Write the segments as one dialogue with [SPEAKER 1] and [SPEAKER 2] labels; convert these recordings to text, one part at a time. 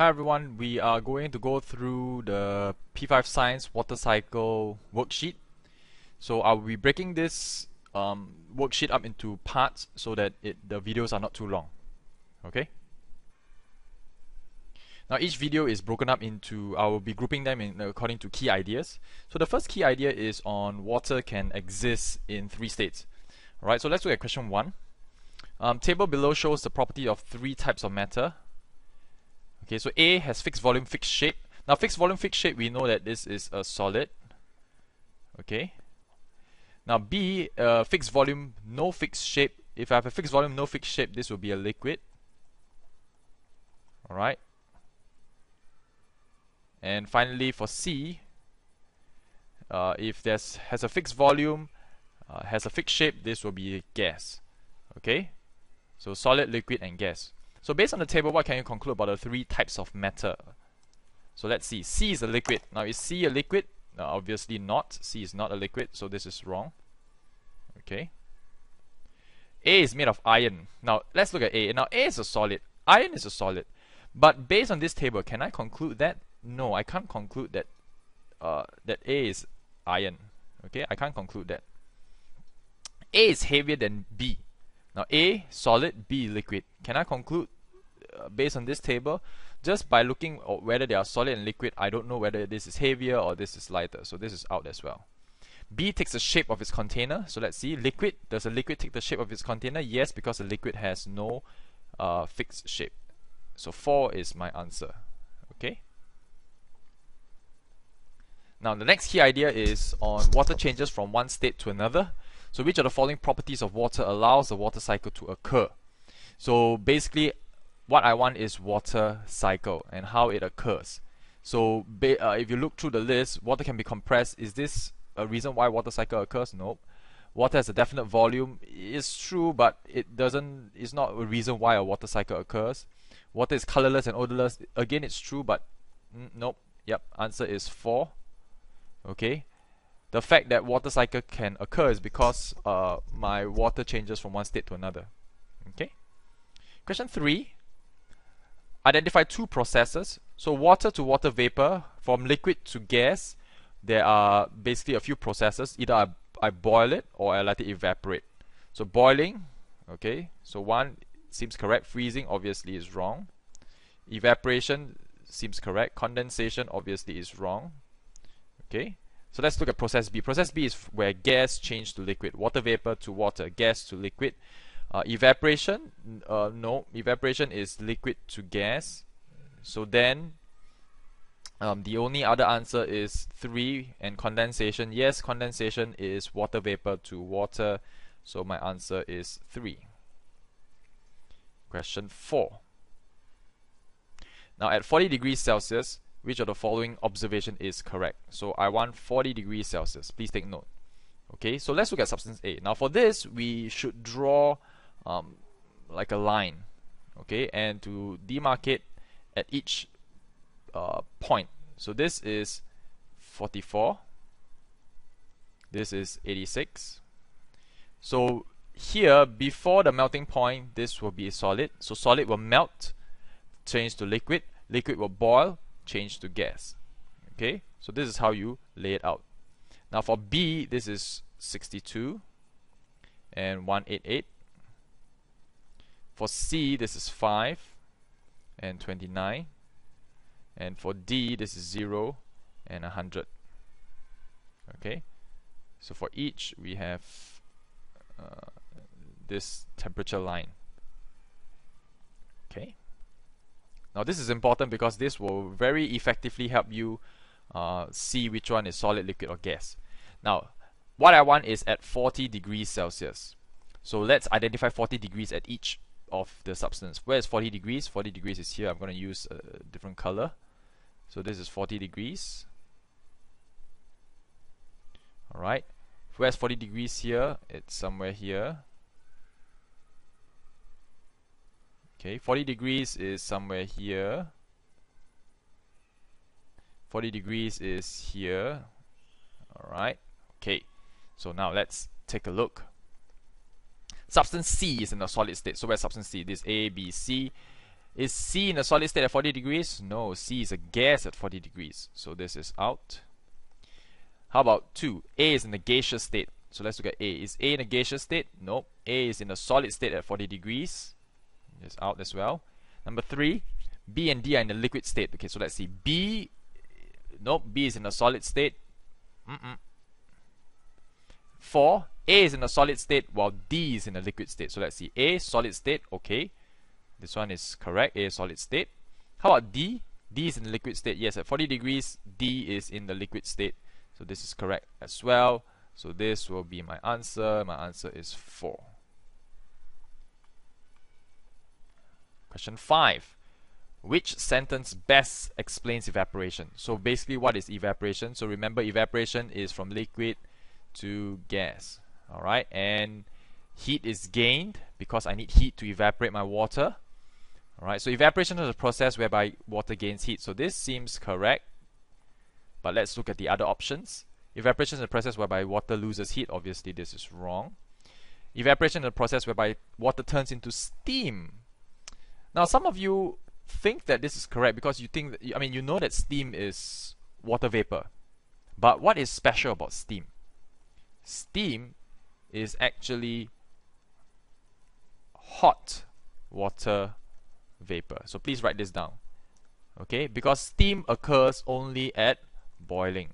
[SPEAKER 1] Hi everyone, we are going to go through the P5 Science Water Cycle worksheet. So I'll be breaking this um, worksheet up into parts so that it, the videos are not too long. Okay? Now each video is broken up into, I will be grouping them in according to key ideas. So the first key idea is on water can exist in three states. Alright, so let's look at question 1. Um, table below shows the property of three types of matter. Okay, so A has fixed volume, fixed shape. Now fixed volume, fixed shape, we know that this is a solid. Okay. Now B, uh, fixed volume, no fixed shape. If I have a fixed volume, no fixed shape, this will be a liquid. Alright. And finally for C, uh, if there's has a fixed volume, uh, has a fixed shape, this will be a gas. Okay? So solid, liquid, and gas. So based on the table, what can you conclude about the three types of matter? So let's see. C is a liquid. Now is C a liquid? No, obviously not. C is not a liquid, so this is wrong. Okay. A is made of iron. Now let's look at A. Now A is a solid. Iron is a solid. But based on this table, can I conclude that? No, I can't conclude that uh, that A is iron. Okay, I can't conclude that. A is heavier than B. Now A, solid, B, liquid. Can I conclude uh, based on this table? Just by looking whether they are solid and liquid, I don't know whether this is heavier or this is lighter. So this is out as well. B takes the shape of its container. So let's see, liquid. Does a liquid take the shape of its container? Yes, because the liquid has no uh, fixed shape. So 4 is my answer. Okay. Now the next key idea is on water changes from one state to another. So which of the following properties of water allows the water cycle to occur? So basically what I want is water cycle and how it occurs. So uh, if you look through the list, water can be compressed. Is this a reason why water cycle occurs? Nope. Water has a definite volume. It's true, but it doesn't. It's not a reason why a water cycle occurs. Water is colorless and odorless. Again, it's true, but nope. Yep. Answer is four. Okay the fact that water cycle can occur is because uh, my water changes from one state to another. Okay. Question three. Identify two processes. So water to water vapor, from liquid to gas, there are basically a few processes. Either I, I boil it or I let it evaporate. So boiling, okay. So one seems correct. Freezing obviously is wrong. Evaporation seems correct. Condensation obviously is wrong. Okay. So let's look at process B. Process B is where gas change to liquid, water vapor to water, gas to liquid. Uh, evaporation, uh, no, evaporation is liquid to gas. So then um, the only other answer is 3 and condensation. Yes, condensation is water vapor to water. So my answer is 3. Question 4. Now at 40 degrees Celsius, which of the following observation is correct. So I want 40 degrees Celsius. Please take note. Okay, so let's look at substance A. Now for this, we should draw um, like a line. Okay, and to demarcate at each uh, point. So this is 44. This is 86. So here, before the melting point, this will be a solid. So solid will melt, change to liquid. Liquid will boil, change to gas. Okay, so this is how you lay it out. Now for B, this is 62 and 188. For C, this is 5 and 29. And for D, this is 0 and 100. Okay, so for each, we have uh, this temperature line. Okay. Now this is important because this will very effectively help you uh, see which one is solid, liquid or gas. Now what I want is at 40 degrees Celsius. So let's identify 40 degrees at each of the substance. Where is 40 degrees? 40 degrees is here. I'm going to use a different color. So this is 40 degrees. Alright. Where's 40 degrees here? It's somewhere here. Okay, 40 degrees is somewhere here. 40 degrees is here. Alright, okay. So now let's take a look. Substance C is in a solid state. So where's substance C? This A, B, C. Is C in a solid state at 40 degrees? No, C is a gas at 40 degrees. So this is out. How about 2? A is in a gaseous state. So let's look at A. Is A in a gaseous state? Nope. A is in a solid state at 40 degrees. It's out as well. Number 3, B and D are in the liquid state. Okay, so let's see. B, nope, B is in a solid state. Mm -mm. 4, A is in a solid state while D is in a liquid state. So let's see. A, solid state, okay. This one is correct. A, solid state. How about D? D is in the liquid state. Yes, at 40 degrees, D is in the liquid state. So this is correct as well. So this will be my answer. My answer is 4. Question 5. Which sentence best explains evaporation? So basically what is evaporation? So remember evaporation is from liquid to gas. Alright, and heat is gained because I need heat to evaporate my water. Alright, so evaporation is a process whereby water gains heat. So this seems correct. But let's look at the other options. Evaporation is a process whereby water loses heat. Obviously, this is wrong. Evaporation is a process whereby water turns into steam. Now, some of you think that this is correct because you think, that, I mean, you know that steam is water vapor. But what is special about steam? Steam is actually hot water vapor. So please write this down. Okay, because steam occurs only at boiling.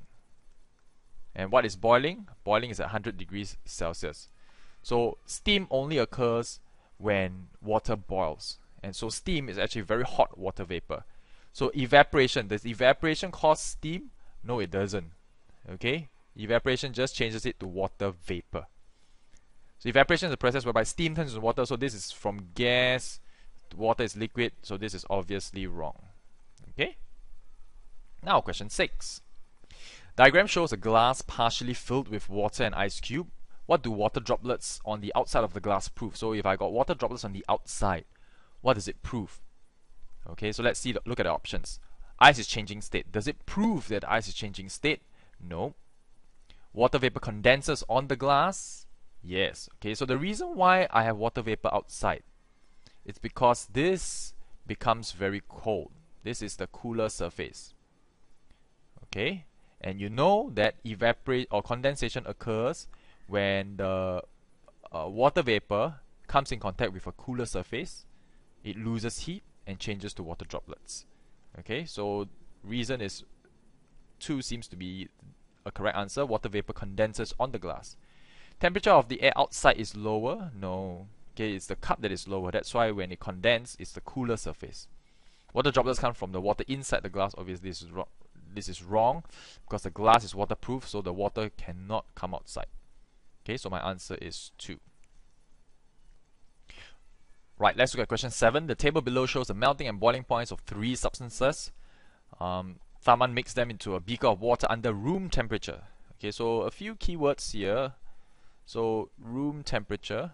[SPEAKER 1] And what is boiling? Boiling is at 100 degrees Celsius. So steam only occurs when water boils. And so steam is actually very hot water vapor. So evaporation, does evaporation cause steam? No, it doesn't. Okay? Evaporation just changes it to water vapor. So evaporation is a process whereby steam turns into water. So this is from gas, water is liquid. So this is obviously wrong. Okay? Now question 6. Diagram shows a glass partially filled with water and ice cube. What do water droplets on the outside of the glass prove? So if I got water droplets on the outside, what does it prove? Okay, so let's see, look at the options. Ice is changing state. Does it prove that ice is changing state? No. Water vapor condenses on the glass? Yes. Okay, so the reason why I have water vapor outside is because this becomes very cold. This is the cooler surface. Okay, and you know that evaporate or condensation occurs when the uh, water vapor comes in contact with a cooler surface it loses heat and changes to water droplets. Okay so reason is 2 seems to be a correct answer. Water vapor condenses on the glass. Temperature of the air outside is lower. No. Okay it's the cup that is lower. That's why when it condenses it's the cooler surface. Water droplets come from the water inside the glass. Obviously this is wrong. This is wrong because the glass is waterproof so the water cannot come outside. Okay so my answer is 2 right let's look at question 7 the table below shows the melting and boiling points of three substances. Um, Tharman mixed them into a beaker of water under room temperature. Okay so a few keywords here. So room temperature.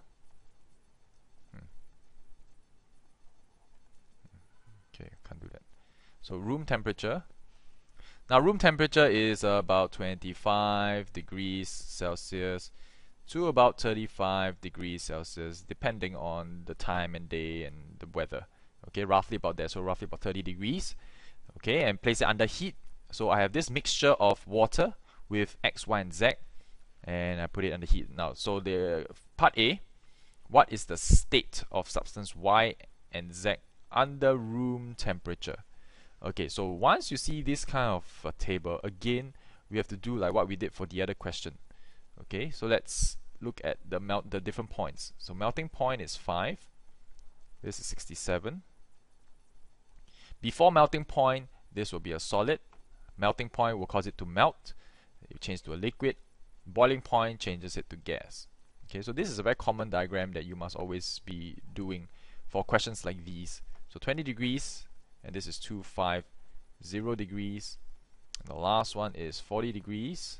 [SPEAKER 1] Hmm. okay can't do that. So room temperature. Now room temperature is about 25 degrees Celsius to about 35 degrees Celsius depending on the time and day and the weather. Okay, roughly about there, so roughly about 30 degrees. Okay, and place it under heat. So I have this mixture of water with X, Y, and Z and I put it under heat. Now, so the part A, what is the state of substance Y and Z under room temperature? Okay, so once you see this kind of a table, again, we have to do like what we did for the other question. Okay, so let's look at the melt the different points. So melting point is 5. This is 67. Before melting point, this will be a solid. Melting point will cause it to melt. It changes to a liquid. Boiling point changes it to gas. Okay, so this is a very common diagram that you must always be doing for questions like these. So 20 degrees, and this is 2, 5, 0 degrees. And the last one is 40 degrees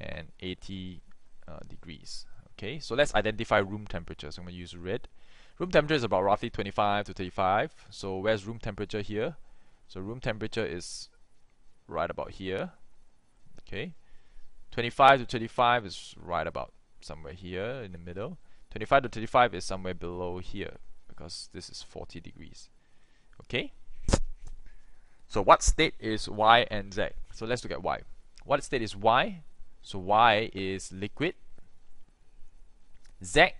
[SPEAKER 1] and 80 uh, degrees. Okay, so let's identify room temperature. So I'm going to use red. Room temperature is about roughly 25 to 35. So where's room temperature here? So room temperature is right about here. Okay, 25 to 35 is right about somewhere here in the middle. 25 to 35 is somewhere below here because this is 40 degrees. Okay? So what state is Y and Z? So let's look at Y. What state is Y? So Y is liquid. Z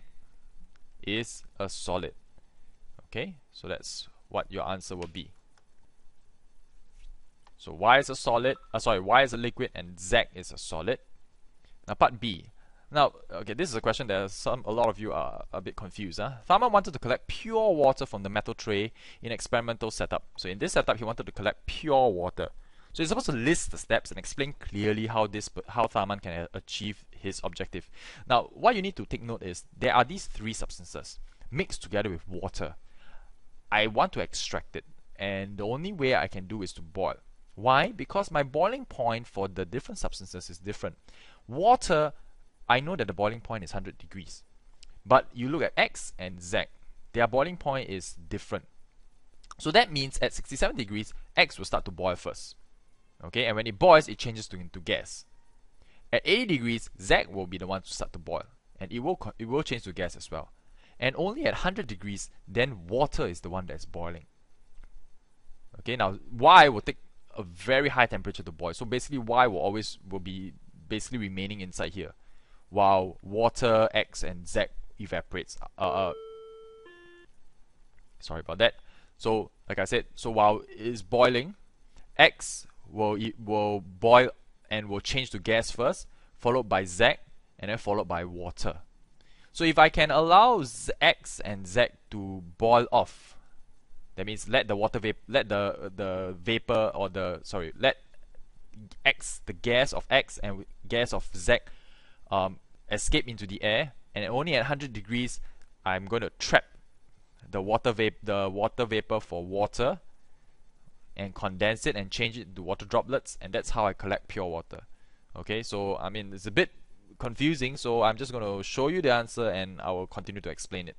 [SPEAKER 1] is a solid. Okay, so that's what your answer will be. So Y is a solid, uh, sorry, Y is a liquid and Z is a solid. Now part B. Now, okay, this is a question that some a lot of you are a bit confused. Huh? Tharman wanted to collect pure water from the metal tray in experimental setup. So in this setup, he wanted to collect pure water. So he's supposed to list the steps and explain clearly how this how Tharman can achieve his objective. Now, what you need to take note is there are these three substances mixed together with water. I want to extract it, and the only way I can do is to boil. Why? Because my boiling point for the different substances is different. Water, I know that the boiling point is 100 degrees. But you look at X and Z, their boiling point is different. So that means at 67 degrees, X will start to boil first. Okay, and when it boils, it changes to, into gas. At 80 degrees, Z will be the one to start to boil, and it will it will change to gas as well. And only at 100 degrees, then water is the one that is boiling. Okay, now Y will take a very high temperature to boil. So basically, Y will always will be basically remaining inside here, while water X and Z evaporates. Uh, uh, sorry about that. So like I said, so while it is boiling, X will will boil and will change to gas first, followed by Z, and then followed by water. So if I can allow X and Z to boil off, that means let the water vapor, let the the vapor or the sorry, let X the gas of X and gas of Z um, escape into the air, and only at 100 degrees, I'm going to trap the water vapor the water vapor for water and condense it and change it to water droplets and that's how I collect pure water. Okay so I mean it's a bit confusing so I'm just going to show you the answer and I will continue to explain it.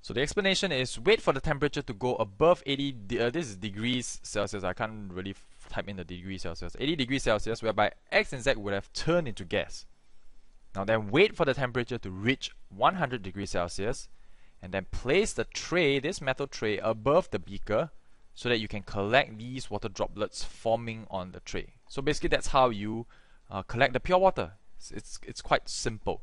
[SPEAKER 1] So the explanation is wait for the temperature to go above 80 uh, this is degrees Celsius. I can't really type in the degrees Celsius. 80 degrees Celsius whereby X and Z would have turned into gas. Now then wait for the temperature to reach 100 degrees Celsius and then place the tray, this metal tray, above the beaker so that you can collect these water droplets forming on the tray. So basically that's how you uh, collect the pure water. It's, it's, it's quite simple.